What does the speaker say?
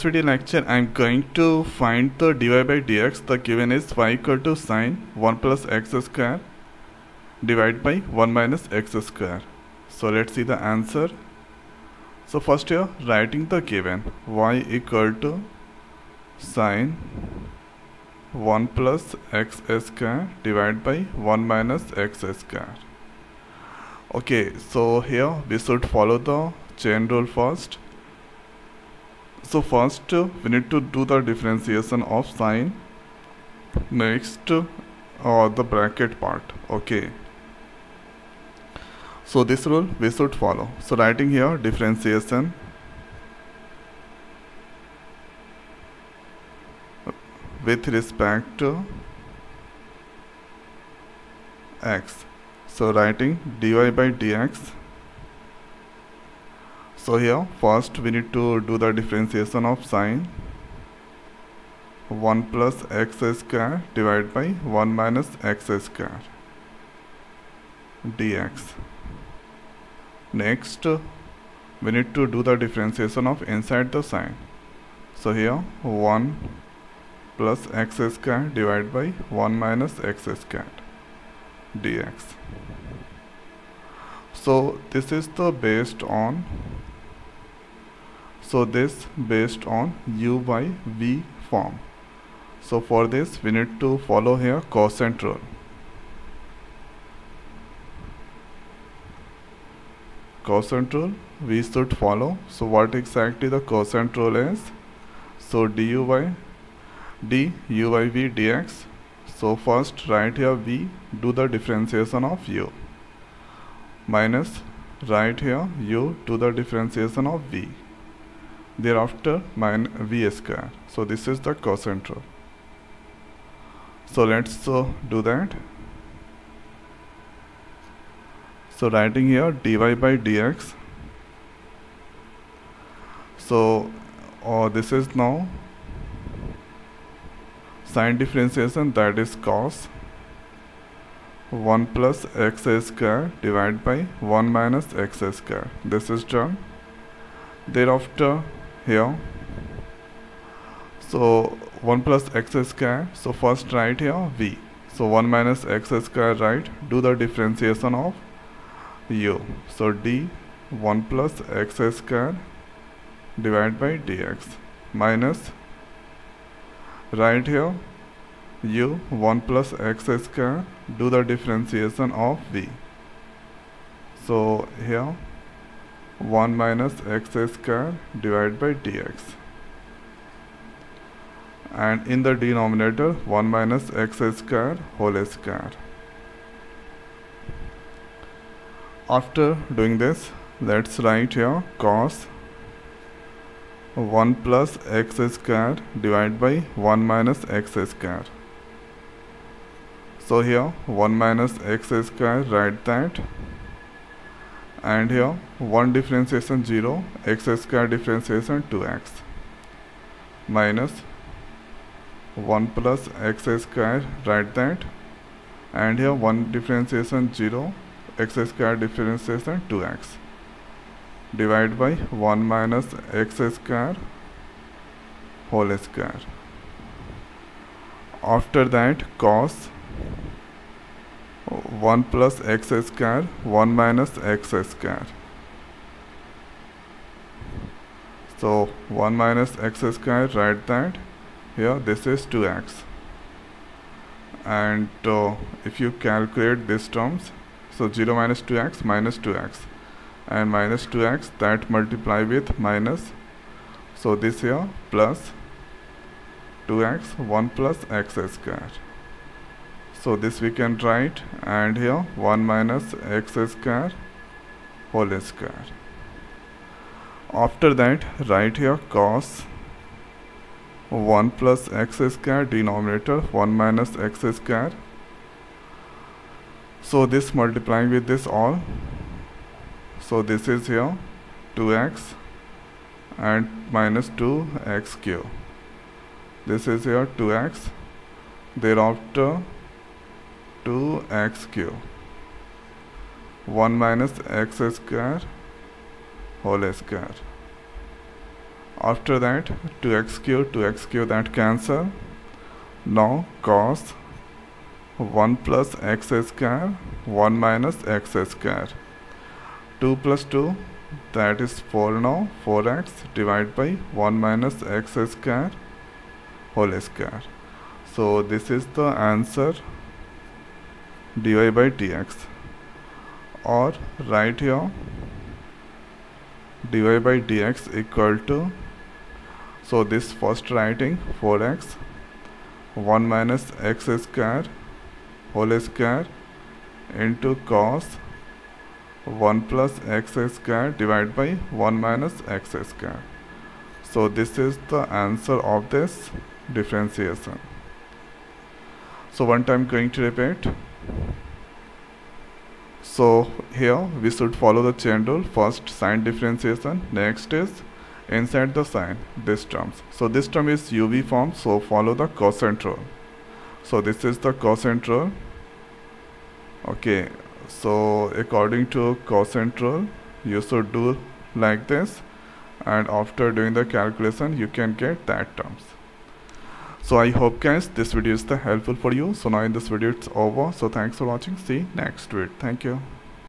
this video lecture I'm going to find the dy by dx the given is y equal to sine 1 plus x square divided by 1 minus x square. So let's see the answer. So first here writing the given y equal to sine 1 plus x square divided by 1 minus x square. Okay so here we should follow the chain rule first so first we need to do the differentiation of sine. Next uh, the bracket part. Okay. So this rule we should follow. So writing here differentiation. With respect to x. So writing dy by dx so here first we need to do the differentiation of sine. 1 plus x square divided by 1 minus x square dx. Next we need to do the differentiation of inside the sine. So here 1 plus x square divided by 1 minus x square dx. So this is the based on so this based on u by v form. So for this we need to follow here quotient rule quotient rule we should follow. So what exactly the quotient rule is? So du by d u by v dx. So first write here v do the differentiation of u. Minus write here u to the differentiation of v thereafter min v square so this is the quotient rule so let's uh, do that. So writing here dy by dx. So uh, this is now sine differentiation that is cos 1 plus x square divided by 1 minus x square. This is done. Thereafter here. So 1 plus x square. So first write here v. So 1 minus x square right do the differentiation of u. So d 1 plus x square divided by dx minus right here u 1 plus x square do the differentiation of v. So here 1 minus x square divided by dx. And in the denominator 1 minus x square whole square. After doing this let's write here cos 1 plus x square divided by 1 minus x square. So here 1 minus x square write that and here 1 differentiation 0 x square differentiation 2x minus 1 plus x square write that? And here 1 differentiation 0 x square differentiation 2x divided by 1 minus x square whole square. After that cos 1 plus x square 1 minus x square. So 1 minus x square write that. Here this is 2x and uh, if you calculate these terms so 0 minus 2x minus 2x and minus 2x that multiply with minus. So this here plus 2x 1 plus x square so this we can write. And here 1 minus x square whole square. After that write here cos 1 plus x square denominator 1 minus x square. So this multiplying with this all. So this is here 2x and minus 2x cube. This is here 2x thereafter 2x cube 1 minus x square whole square. After that 2x cube 2x cube that cancel. Now cos 1 plus x square 1 minus x square. 2 plus 2 that is 4 now 4x divided by 1 minus x square whole square. So this is the answer dy by dx or write here dy by dx equal to so this first writing 4x 1 minus x square whole square into cos 1 plus x square divided by 1 minus x square. So this is the answer of this differentiation. So one time going to repeat so here we should follow the chain rule. First sine differentiation. Next is inside the sine. This terms. So this term is uv form. So follow the quotient rule. So this is the quotient rule. Okay. So according to quotient rule you should do like this. And after doing the calculation you can get that terms so i hope guys this video is the helpful for you. So now in this video it's over. So thanks for watching. See next video. Thank you